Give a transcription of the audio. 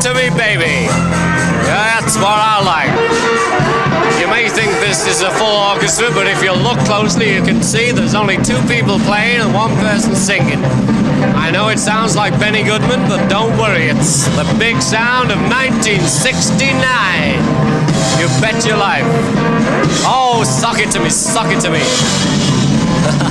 to me, baby. Yeah, that's what I like. You may think this is a full orchestra, but if you look closely, you can see there's only two people playing and one person singing. I know it sounds like Benny Goodman, but don't worry, it's the big sound of 1969. You bet your life. Oh, suck it to me, suck it to me.